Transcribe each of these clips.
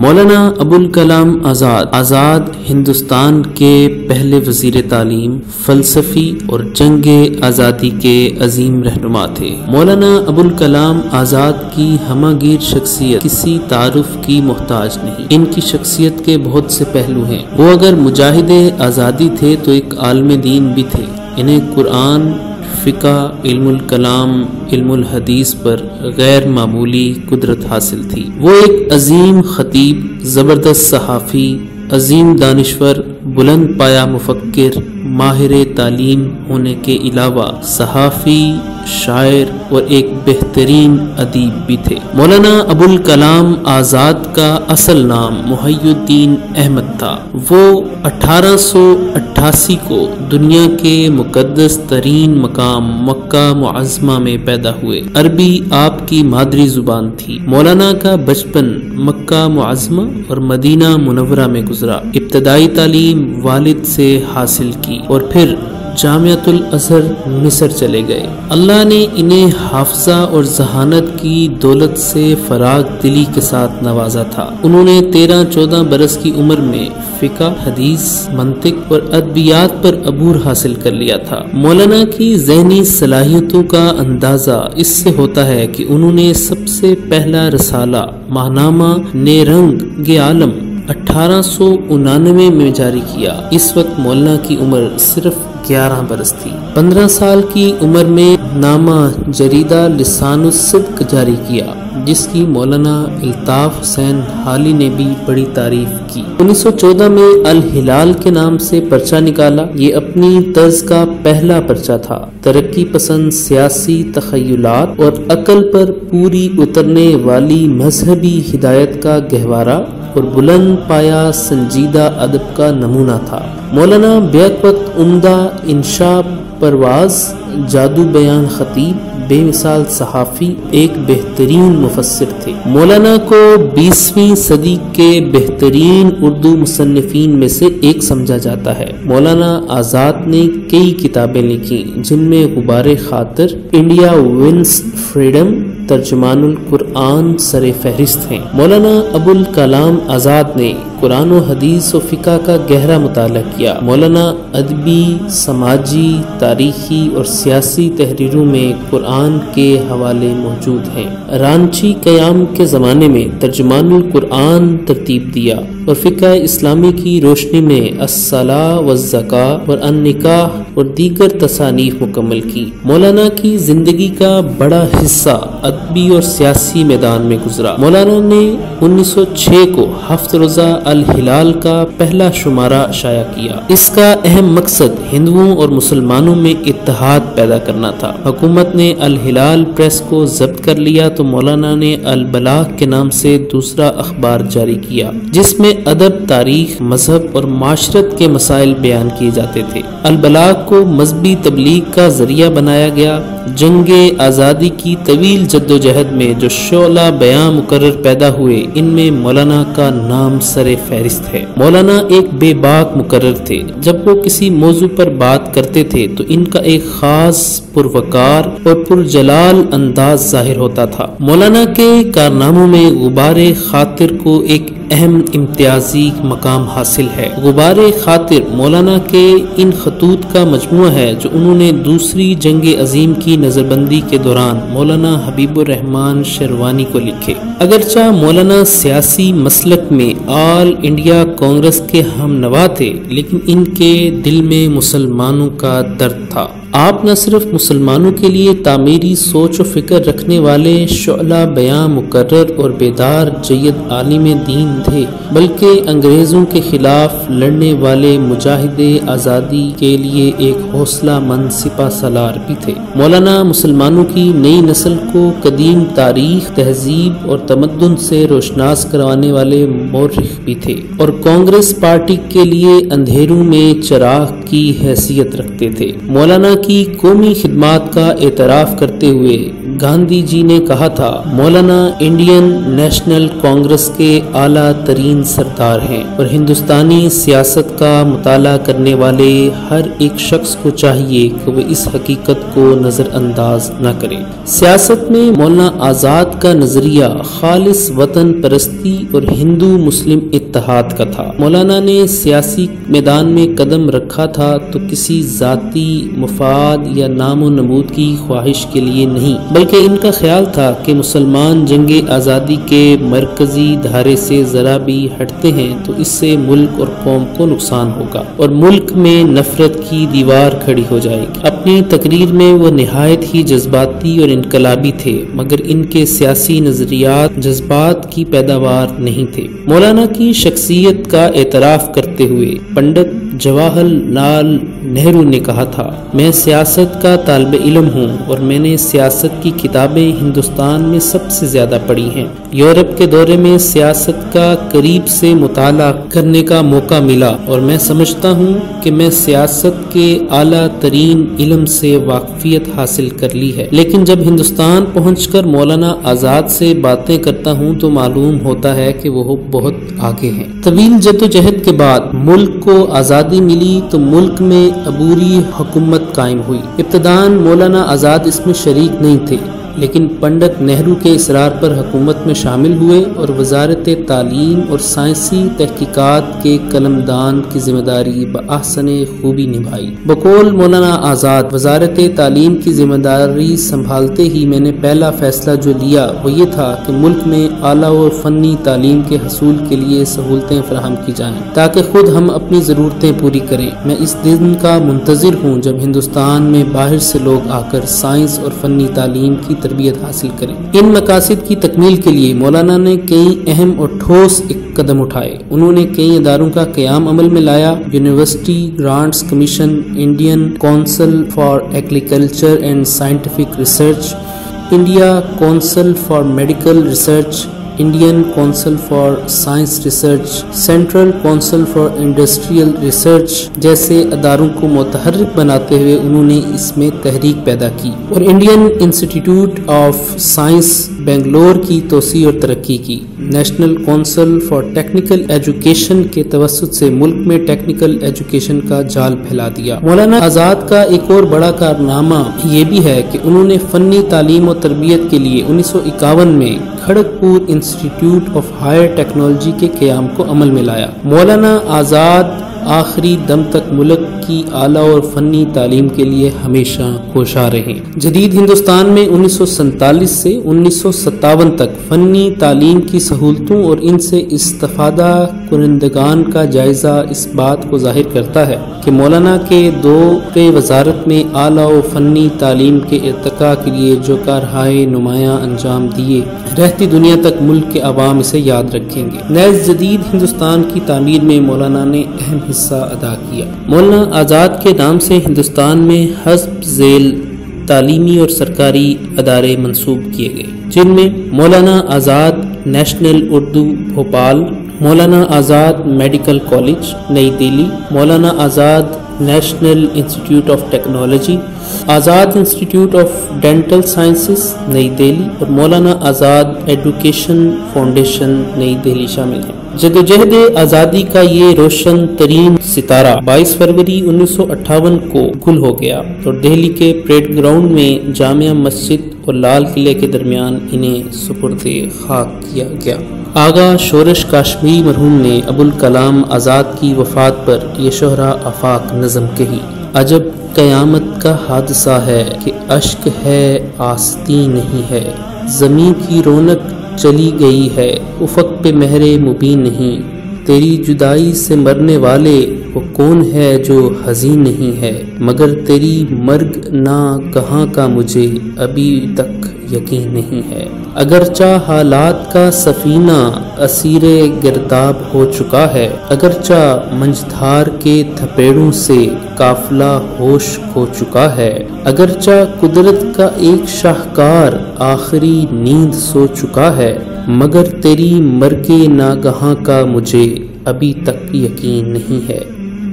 مولانا ابوالکلام آزاد آزاد ہندوستان کے پہلے وزیر تعلیم، فلسفی اور جنگ آزادی کے عظیم رہنما تھے۔ مولانا ابوالکلام آزاد کی ہمہ گیر شخصیت کسی تعارف کی محتاج نہیں۔ ان کی شخصیت کے بہت سے پہلو ہیں۔ وہ اگر مجاہد آزادی تھے تو ایک عالم دین بھی تھے۔ انہیں قرآن فقہ، علم الکلام، علم الحدیث پر غیر معمولی قدرت حاصل تھی۔ وہ ایک عظیم خطیب، زبردست صحافی، عظیم دانشور، بلند پایا مفکر، ماہر تعلیم ہونے کے علاوہ صحافی شاعر اور ایک بہترین ادیب بھی تھے۔ مولانا ابوالکلام آزاد کا اصل نام محی الدین احمد تھا۔ وہ اٹھارہ سو اٹھاسی کو دنیا کے مقدس ترین مقام مکہ معظمہ میں پیدا ہوئے۔ عربی آپ کی مادری زبان تھی۔ مولانا کا بچپن مکہ معظمہ اور مدینہ منورہ میں گزرا۔ ابتدائی تعلیم والد سے حاصل کی اور پھر جامعت الازہر مصر چلے گئے۔ اللہ نے انہیں حافظہ اور ذہانت کی دولت سے فراغ دلی کے ساتھ نوازا تھا۔ انہوں نے تیرہ چودہ برس کی عمر میں فقہ، حدیث، منطق اور ادبیات پر عبور حاصل کر لیا تھا۔ مولانا کی ذہنی صلاحیتوں کا اندازہ اس سے ہوتا ہے کہ انہوں نے سب سے پہلا رسالہ ماہنامہ نے رنگ عالم اٹھارہ سو انانوے میں جاری کیا۔ اس وقت مولانا کی عمر صرف گیارہ برس تھی۔ پندرہ سال کی عمر میں نامہ جریدہ لسان الصدق جاری کیا، جس کی مولانا الطاف حسین حالی نے بھی بڑی تعریف کی۔ انیس سو چودہ میں الہلال کے نام سے پرچہ نکالا۔ یہ اپنی طرز کا پہلا پرچہ تھا۔ ترقی پسند سیاسی تخیلات اور عقل پر پوری اترنے والی مذہبی ہدایت کا گہوارہ اور بلند پایا سنجیدہ ادب کا نمونہ تھا۔ مولانا بیک وقت عمدہ انشا پرواز، جادو بیان خطیب، بے مثال صحافی، ایک بہترین مفسر تھے۔ مولانا کو بیسویں صدی کے بہترین اردو مصنفین میں سے ایک سمجھا جاتا ہے۔ مولانا آزاد نے کئی کتابیں لکھی جن میں غبار خاطر، انڈیا ونس فریڈم، ترجمان القرآن سر فہرست ہیں۔ مولانا ابو الکلام آزاد نے قرآن و حدیث و فقہ کا گہرا مطالعہ کیا۔ مولانا ادبی، سماجی، تاریخی اور سیاسی تحریروں میں قرآن کے حوالے موجود ہیں۔ رانچی قیام کے زمانے میں ترجمان القرآن ترتیب دیا اور فقہ اسلامی کی روشنی میں الصلاح و زکا اور ان نکاح اور دیگر تصانیف مکمل کی۔ مولانا کی زندگی کا بڑا حصہ ادبی اور سیاسی میدان میں گزرا۔ مولانا نے انیس سو چھ کو ہفت روزہ الہلال کا پہلا شمارہ شائع کیا۔ اس کا اہم مقصد ہندوؤں اور مسلمانوں میں اتحاد پیدا کرنا تھا۔ حکومت نے الہلال پریس کو ضبط کر لیا تو مولانا نے البلاغ کے نام سے دوسرا اخبار جاری کیا، جس میں ادب، تاریخ، مذہب اور معاشرت کے مسائل بیان کیے جاتے تھے۔ البلاغ کو مذہبی تبلیغ کا ذریعہ بنایا گیا۔ جنگ آزادی کی طویل جد و جہد میں جو شعلہ بیان مقرر پیدا ہوئے، ان میں مولانا کا نام سر فہرست ہے۔ مولانا ایک بے باک مقرر تھے۔ جب وہ کسی موضوع پر بات کرتے تھے، تو ان کا ایک خاص پروکار اور پرجلال انداز ظاہر ہوتا تھا۔ مولانا کے کارناموں میں غبار خاطر کو ایک اہم امتیازی مقام حاصل ہے۔ غبار خاطر مولانا کے ان خطوط کا مجموعہ ہے جو انہوں نے دوسری جنگ عظیم کی نظر بندی کے دوران مولانا حبیب الرحمان شیروانی کو لکھے۔ اگرچہ مولانا سیاسی مسلک میں آل انڈیا کانگریس کے ہم نوا تھے، لیکن ان کے دل میں مسلمانوں کا درد تھا۔ آپ نہ صرف مسلمانوں کے لیے تعمیری سوچ و فکر رکھنے والے شعلہ بیاں مقرر اور بیدار جید عالم دین تھے، بلکہ انگریزوں کے خلاف لڑنے والے مجاہد آزادی کے لیے ایک حوصلہ مند سپا سالار بھی تھے۔ مولانا مسلمانوں کی نئی نسل کو قدیم تاریخ، تہذیب اور تمدن سے روشناس کروانے والے مورخ بھی تھے۔ اور کانگریس پارٹی کے لیے اندھیروں میں چراغ کی حیثیت رکھتے تھے۔ مولانا کی قومی خدمات کا اعتراف کرتے ہوئے گاندھی جی نے کہا تھا، مولانا انڈین نیشنل کانگریس کے اعلیٰ ترین سردار ہیں اور ہندوستانی سیاست کا مطالعہ کرنے والے ہر ایک شخص کو چاہیے کہ وہ اس حقیقت کو نظر انداز نہ کرے۔ سیاست میں مولانا آزاد کا نظریہ خالص وطن پرستی اور ہندو مسلم اتحاد کا تھا۔ مولانا نے سیاسی میدان میں قدم رکھا تھا تو کسی ذاتی مفاد یا نام و نمود کی خواہش کے لیے نہیں، بلکہ ان کا خیال تھا کہ مسلمان جنگ آزادی کے مرکزی دھارے سے ذرا بھی ہٹتے ہیں، تو اس سے ملک اور قوم کو نقصان ہوگا اور ملک میں نفرت کی دیوار کھڑی ہو جائے گی۔ اپنی تقریر میں وہ نہایت ہی جذباتی اور انقلابی تھے، مگر ان کے سیاسی نظریات جذبات کی پیداوار نہیں تھے۔ مولانا کی شخصیت کا اعتراف کرتے ہوئے پنڈت جواہر لال نہرو نے کہا تھا، میں سیاست کا طالب علم ہوں اور میں نے سیاست کی کتابیں ہندوستان میں سب سے زیادہ پڑھی ہیں۔ یورپ کے دورے میں سیاست کا قریب سے مطالعہ کرنے کا موقع ملا اور میں سمجھتا ہوں کہ میں سیاست کے اعلیٰ ترین علم سے واقفیت حاصل کر لی ہے۔ لیکن جب ہندوستان پہنچ کر مولانا آزاد سے باتیں کرتا ہوں تو معلوم ہوتا ہے کہ وہ بہت آگے ہیں۔ طویل جد و جہد کے بعد ملک کو آزاد آزادی ملی تو ملک میں عبوری حکومت قائم ہوئی۔ ابتدان مولانا آزاد اس میں شریک نہیں تھے۔ لیکن پنڈت نہرو کے اصرار پر حکومت میں شامل ہوئے اور وزارت تعلیم اور سائنسی تحقیقات کے قلم دان کی ذمہ داری بآسن خوبی نبھائی۔ بقول مولانا آزاد، وزارت تعلیم کی ذمہ داری سنبھالتے ہی میں نے پہلا فیصلہ جو لیا وہ یہ تھا کہ ملک میں اعلیٰ و فنی تعلیم کے حصول کے لیے سہولتیں فراہم کی جائیں تاکہ خود ہم اپنی ضرورتیں پوری کریں۔ میں اس دن کا منتظر ہوں جب ہندوستان میں باہر سے لوگ آ کر سائنس اور فنی تعلیم کی تربیت حاصل کریں۔ ان مقاصد کی تکمیل کے لیے مولانا نے کئی اہم اور ٹھوس قدم اٹھائے۔ انہوں نے کئی اداروں کا قیام عمل میں لایا۔ University Grants Commission, Indian Council for Agriculture and Scientific Research, India Council for Medical Research Indian Council for Science Research Central Council for Industrial Research جیسے اداروں کو متحرک بناتے ہوئے انہوں نے اس میں تحریک پیدا کی اور Indian Institute of Science Bangalore کی توسیع اور ترقی کی۔ National Council for Technical Education کے توسط سے ملک میں ٹیکنیکل ایجوکیشن کا جال پھیلا دیا۔ مولانا آزاد کا ایک اور بڑا کارنامہ یہ بھی ہے کہ انہوں نے فنی تعلیم و تربیت کے لیے انیس سو اکاون میں Kharagpur Institute of Higher Technology کے قیام کو عمل میں لایا۔ مولانا آزاد آخری دم تک ملک کی اعلیٰ اور فنی تعلیم کے لیے ہمیشہ کوشاں رہے جدید ہندوستان میں انیس سو سنتالیس سے انیس سو ستاون تک فنی تعلیم کی سہولتوں اور ان سے استفادہ کنندگان کا جائزہ اس بات کو ظاہر کرتا ہے کہ مولانا کے دو وزارت میں اعلیٰ و فنی تعلیم کے ارتقاء کے لیے جو کارہائے نمایاں انجام دیے، رہتی دنیا تک ملک کے عوام اسے یاد رکھیں گے۔ نیز جدید ہندوستان کی تعمیر میں مولانا نے اہم حصہ ادا کیا۔ مولانا آزاد کے نام سے ہندوستان میں حسب ذیل، تعلیمی اور سرکاری ادارے منسوب کیے گئے، جن میں مولانا Azad national Urdu Bhopal, Maulana Azad medical college, نئی Delhi Maulana Azad National Institute of Technology, Azad Institute of Dental Sciences, نئی دہلی، اور مولانا آزاد ایڈوکیشن فاؤنڈیشن، نئی دہلی شامل ہیں۔ جدوجہد آزادی کا یہ روشن ترین ستارہ بائیس فروری انیس سو اٹھاون کو گل ہو گیا اور دہلی کے پریڈ گراؤنڈ میں جامعہ مسجد اور لال قلعے کے درمیان انہیں سپرد خاک کیا گیا۔ آغا شورش کاشمیری مرحوم نے ابوالکلام آزاد کی وفات پر یہ شہرہ آفاق نظم کہی۔ عجب قیامت کا حادثہ ہے کہ اشک ہے آستی نہیں ہے۔ زمین کی رونق چلی گئی ہے، افق پہ مہر مبین نہیں۔ تیری جدائی سے مرنے والے وہ کون ہے جو حزین نہیں ہے، مگر تیری مرگ نہ کہاں کا مجھے ابھی تک یقین نہیں ہے۔ اگرچہ حالات کا سفینہ اسیر گرداب ہو چکا ہے، اگرچہ منجدھار کے تھپیڑوں سے قافلہ ہوش ہو چکا ہے، اگرچہ قدرت کا ایک شاہکار آخری نیند سو چکا ہے، مگر تیری مرگ ناگہاں کا مجھے ابھی تک یقین نہیں ہے۔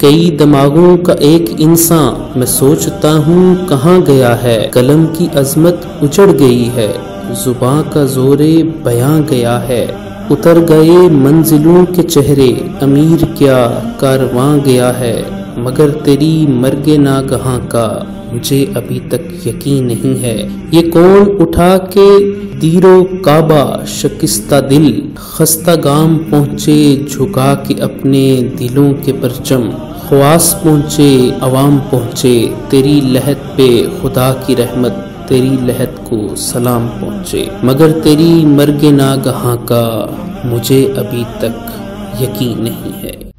کئی دماغوں کا ایک انسان، میں سوچتا ہوں کہاں گیا ہے، قلم کی عظمت اچڑ گئی ہے، زباں کا زورے بیاں گیا ہے۔ اتر گئے منزلوں کے چہرے، امیر کیا کارواں گیا ہے، مگر تیری مرگ ناگہاں کا۔ مجھے ابھی تک یقین نہیں ہے۔ یہ کون اٹھا کے دیر و کعبہ شکستہ دل، خستہ گام پہنچے، جھکا کے اپنے دلوں کے پرچم۔ خواص پہنچے، عوام پہنچے۔ تیری لہت پہ خدا کی رحمت، تیری لہت کو سلام پہنچے۔ مگر تیری مرگ ناگہاں کا مجھے ابھی تک یقین نہیں ہے۔